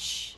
Shh.